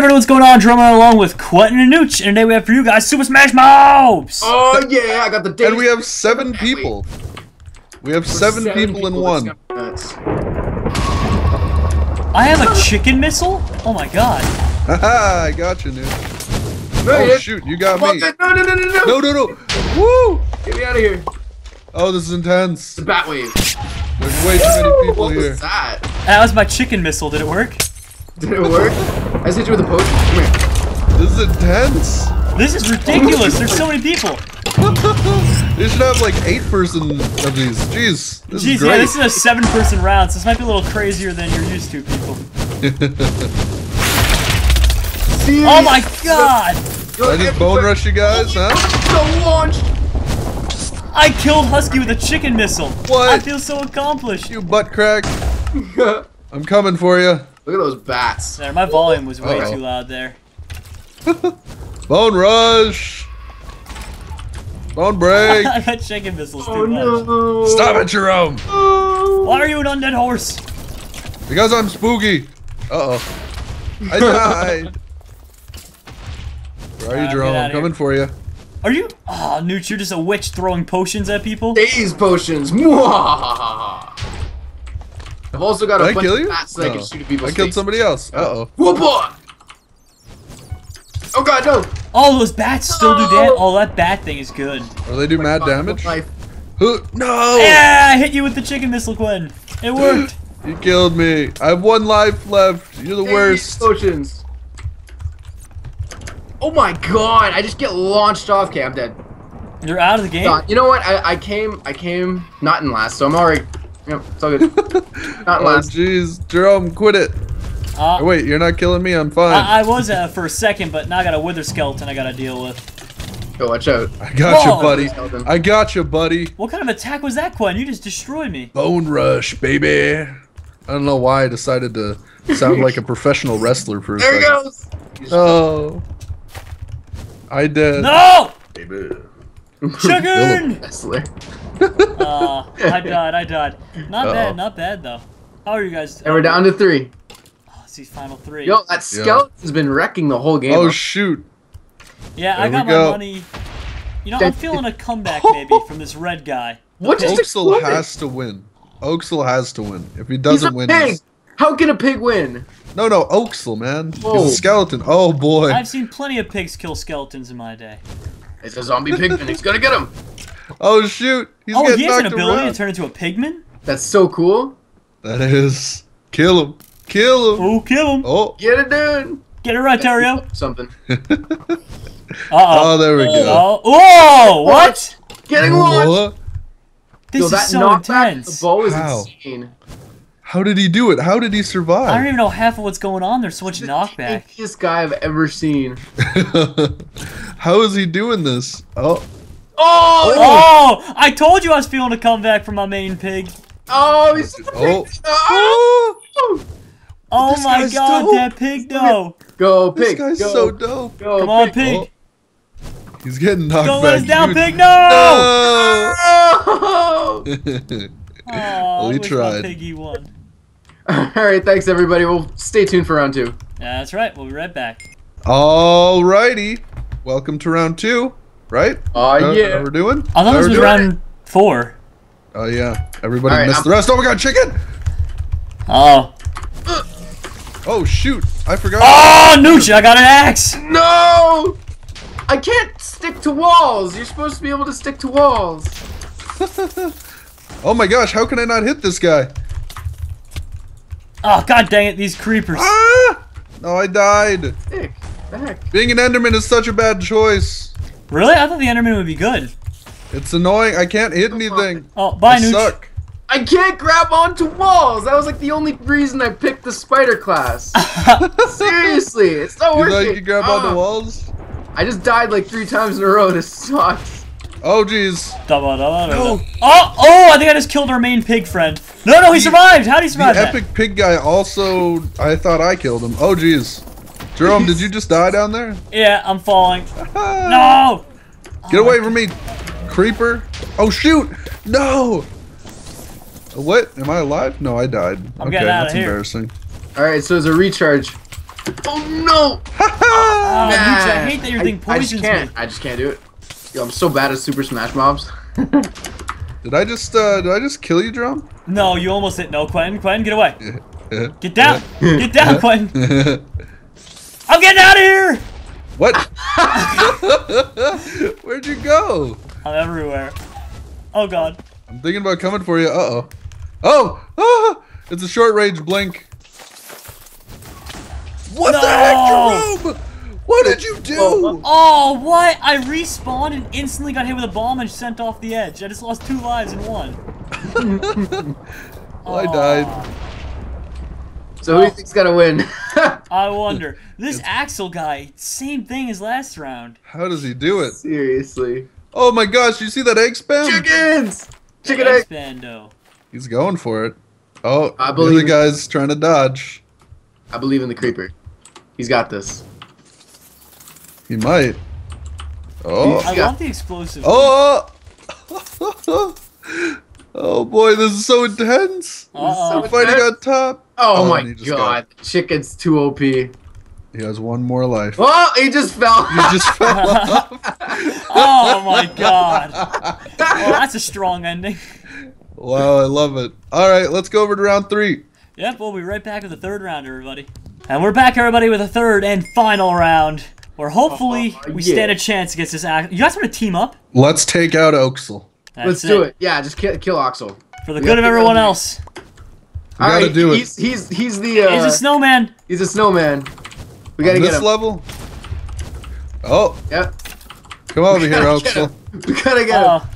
everyone, what's going on? Drumming along with Quentin and Nooch, and today we have for you guys Super Smash Mobs! Oh yeah, I got the date. And we have seven people. We have seven, people in one. I have a chicken missile? Oh my god. Haha, I got you, dude. No, Oh yeah. shoot, you got me. it. No, no, no, no, no. No, no, no. Woo! Get me out of here. Oh, this is intense. The Batwave. There's way too many people what here. was that? That was my chicken missile, did it work? Did it work? I just hit you with a potion. Come here. This is intense. This is ridiculous, there's so many people. They should have like eight person of these. Jeez, this Jeez, is great. yeah, this is a seven person round, so this might be a little crazier than you're used to, people. See Oh my god! I just bone rush you guys, huh? So launched. I killed Husky with a chicken missile. What? I feel so accomplished. You butt crack. I'm coming for you. Those bats. There, my volume was way Uh-oh. too loud there. Bone rush. Bone break. that chicken missile's too Oh much. no. Stop it, Jerome. Oh. Why are you an undead horse? Because I'm spooky. Uh oh. I died. Where are Uh, you, get Jerome? I'm here. coming for you. Are you? Oh, Newt, you're just a witch throwing potions at people? Daze potions. Mwahaha. I've also got a Did I bunch kill of bats that I can shoot at people's I killed face. somebody else. Uh oh. Whoop-a! Oh god, no! Oh, those bats still do damage. Oh, that bat thing is good. Or they do mad Fuck, damage? Knife. Huh, No! Yeah, I hit you with the chicken missile, Quinn. It worked. You killed me. I have one life left. You're the Daze worst. Potions. Oh my god, I just get launched off. Okay, I'm dead. You're out of the game. Done. You know what? I, I came I came not in last, so I'm already. Yep, it's all good. not in Oh last. jeez, Jerome, quit it. Uh, Oh, wait, you're not killing me. I'm fine. I, I was uh, for a second, but now I got a wither skeleton I gotta deal with. Go watch out. I got Whoa. you, buddy. Skeleton. I got you, buddy. What kind of attack was that, Quinn? You just destroyed me. Bone rush, baby. I don't know why I decided to sound like a professional wrestler for a There he goes. Oh. I did. No! Baby. Chicken! Wrestler. Uh, I died, I died. Not Uh-oh. bad, not bad though. How are you guys? And we're down to three. Oh, it's these final three. Yo, that skeleton's been wrecking the whole game. Oh shoot. yeah, I got we my go. money. You know, I'm feeling a comeback maybe from this red guy. The What pig. just Oaksel has to win. Oaksel has to win. If he He's a doesn't win, pig. he's... How can a pig win? no, no, Oaksel, man. Whoa. He's a skeleton. Oh boy. I've seen plenty of pigs kill skeletons in my day. It's a zombie pigman. He's gonna get him. Oh shoot. He's oh, getting he has an ability around. to turn into a pigman? That's so cool. That is. Kill him. Kill him. Oh, kill him. Oh. Get it done. Get it right, Dario. Something. Uh-oh. Oh, there we go. Oh, whoa, what? Getting launched. What? This Yo, is that so intense. The bow is How? insane. How did he do it? How did he survive? I don't even know half of what's going on. There's so much The knockback. tankiest guy I've ever seen. How is he doing this? Oh, Oh! Oh, I told you I was feeling a comeback from my main pig. Oh, he's oh. such Oh. Oh! Oh my god, dope. that pig though. Go, pig. this pig. guy's go, so dope. Go, Come on, pig. pig. Oh. He's getting knocked Don't back. let us down, huge. pig. No! Oh! No. Oh, I we tried. Piggy won. Alright, thanks everybody. We'll stay tuned for round two. Yeah, that's right. We'll be right back. Alrighty. Welcome to round two, right? Oh, Uh, yeah. How we're doing? I thought How this we're was doing? round four. Oh yeah. Everybody Alright, missed I'm- the rest. Oh my god, chicken! Oh. Oh shoot! I forgot. Oh, Nooch, I got an axe. No! I can't stick to walls. You're supposed to be able to stick to walls. oh my gosh! How can I not hit this guy? Oh, god dang it, these creepers. Ah! No, I died. Stick. Back. Being an Enderman is such a bad choice. Really? I thought the Enderman would be good. It's annoying. I can't hit anything. Oh, bye, I Nooch. suck. I can't grab onto walls. That was like the only reason I picked the spider class. Seriously, it's not You worth thought it. you could grab Ah. on the walls? I just died like three times in a row. This sucks. Oh jeez. No. Oh, oh, I think I just killed our main pig friend. No, no, he The- survived. How did he The survive that? epic pig guy also. I thought I killed him. Oh jeez. Jerome, did you just die down there? Yeah, I'm falling. No! Get away from me, creeper! Oh shoot! No! What? Am I alive? No, I died. I'm okay, getting outta that's here. embarrassing. All right, so as a recharge, Oh no! Oh, Man. Nooch, I hate that your thing I just can't. me. I just can't do it. Yo, I'm so bad at Super Smash Mobs. Did I just uh did I just kill you, Drum? No, you almost hit. No, Quentin, Quentin, get away. Get Get down. Get down, Quentin. I'm getting out of here. what? Where'd you go? I'm everywhere. Oh god. I'm thinking about coming for you. Uh oh. Oh! Ah! It's a short range blink. What the No! heck, Jerome? What did you do? Oh, Oh, what? I respawned and instantly got hit with a bomb and sent off the edge. I just lost two lives in one. Well, I died. Aw, So who do you think's gonna win? I wonder. This Axel guy, same thing as last round. How does he do it? Seriously. Oh my gosh, you see that egg spam? Chickens! Chicken egg! Expando. He's going for it. Oh, I believe other it. guy's trying to dodge. I believe in the creeper. He's got this. He might. Oh. I Yeah. love the explosive. Oh! oh boy, this is so intense. Uh-oh. We're fighting on top. Oh, oh, my and he just god. Chicken's too OP. He has one more life. Oh, he just fell. He just fell off. Oh my god. Well, that's a strong ending. Wow, I love it. All right, let's go over to round three. Yep, we'll be right back with the third round, everybody. And we're back, everybody, with a third and final round. Where hopefully Oh, we yeah. stand a chance against this act. You guys want to team up? Let's take out Oaksel. That's Let's do it. Yeah, just kill, kill Oxel. For the We good of everyone else. We gotta do it. He's he's he's the uh, He's a snowman. he's a snowman. We gotta On get this level. Oh, Yep. come over here, gotta get Oaksel. him. We gotta get him. Oh.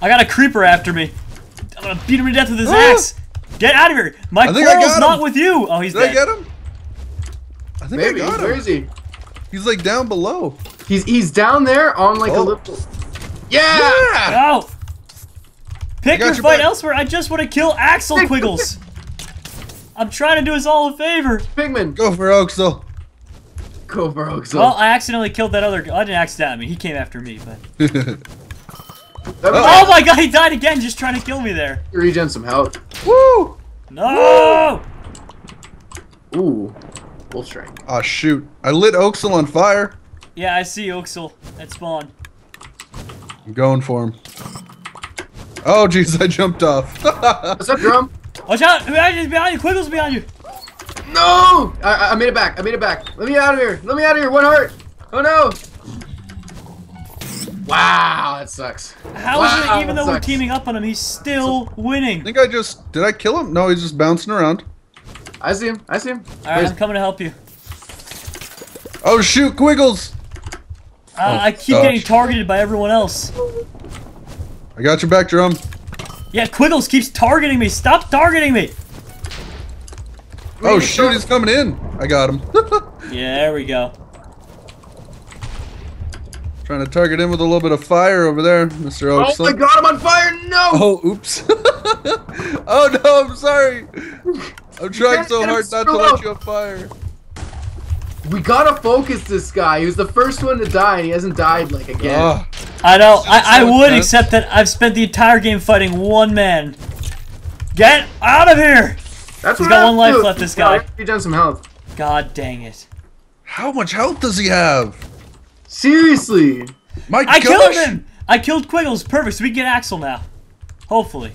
I got a creeper after me. I'm gonna beat him to death with his Ah! axe. Get out of here. My I think I quarrel's got not with you. Oh, he's Did I dead. get him? I think Maybe. I got him. is he? He's like down below. He's he's down there on like a Oh. little. Yeah. Yeah! No. Pick got your your fight back. elsewhere. I just want to kill Axel Quiggles. I'm trying to do us all a favor. Pigman. Go for Oaksel. Go for Oxel. Well, I accidentally killed that other. Guy. I didn't accidentally. He came after me, but. Let me oh. oh my god, he died again, just trying to kill me there. regen some health. Woo! No. Ooh. Wolf strike. Oh ah, shoot! I lit Oaksel on fire. Yeah, I see Oaksel at spawn. I'm going for him. Oh jeez, I jumped off. What's up, drum? Oh, Watch out! Behind you! Behind you! Quiggles behind you! No! I, I- I made it back. I made it back. Let me out of here. Let me out of here. One heart. Oh no. Wow, that sucks. How is Wow, it even though that we're teaming up on him, he's still I winning? I think I just did. I kill him? No, he's just bouncing around. I see him. I see him. Alright, I'm coming to help you. Oh shoot, Quiggles! Uh, I keep gosh. getting targeted by everyone else. I got your back, drum. Yeah, Quiggles keeps targeting me. Stop targeting me! Oh shoot, he's coming in. I got him. Yeah, there we go. Trying to target him with a little bit of fire over there, Mr. Oh Oaksel. my god, I'm on fire. No. Oh, oops. oh no, I'm sorry. I'm trying so hard not to still light up. you on fire. We gotta focus this guy. He was the first one to die, and he hasn't died like again. Ah, I know. I, I would, intense. except that I've spent the entire game fighting one man. Get out of here! That's He's what got I one life do. left, this Yeah, I guy. have to Regen some health. God dang it. how much health does he have? Seriously. My I gosh. killed him! I killed Quiggles. Perfect. So we can get Axel now. Hopefully.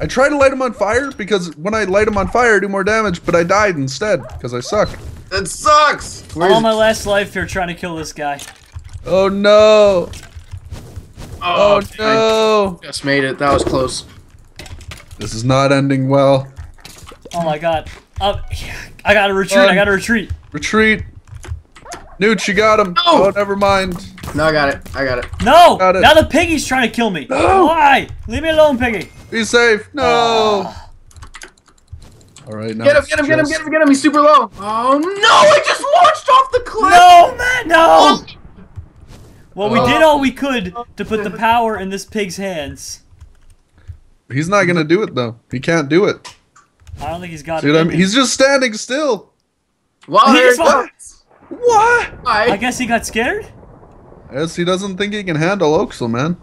I tried to light him on fire because when I light him on fire, I do more damage, but I died instead because I suck. That sucks. Where's All my last life here trying to kill this guy. Oh no! Oh, Oh no! I just made it. That was close. This is not ending well. Oh my god. Uh, I gotta retreat. I Um, gotta retreat. Retreat. Newt, you got him. No. Oh, never mind. No, I got it. I got it. No! Got it. Now the piggy's trying to kill me. No. Why? Leave me alone, piggy. Be safe. No. All right, now Get him, get him, get him, get him, get him. He's super low. Oh no, I just launched off the cliff. no, man, no! Oh, Well, we did uh, all we could to put the uh, power in this pig's hands. He's not gonna do it though. He can't do it. I don't think he's got See it. what I mean? He's just standing still. Well, He there just it won. goes. What? I guess he got scared. I guess he doesn't think he can handle Oaksel, man.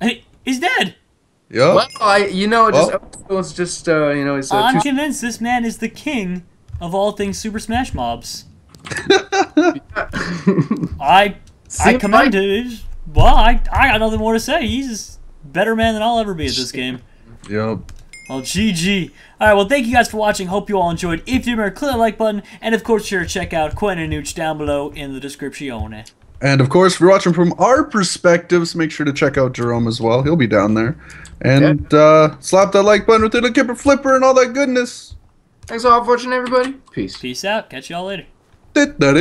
Hey, he's dead. Yup. Well, I, you know, just Well. it's just uh, you know, it's uh, I'm convinced this man is the king of all things Super Smash Mobs. I I Seems commend like- him. Well, I I got nothing more to say. He's a better man than I'll ever be at this game. Yup. Well, GG. All right, well, thank you guys for watching. Hope you all enjoyed. If you remember, click the like button, and of course, sure to check out Quentin and Nooch down below in the description. And of course, if you're watching from our perspectives, make sure to check out Jerome as well. He'll be down there. And uh, slap that like button with the kipper flipper and all that goodness. Thanks all for watching, everybody. Peace. Peace out. Catch y'all later. Did that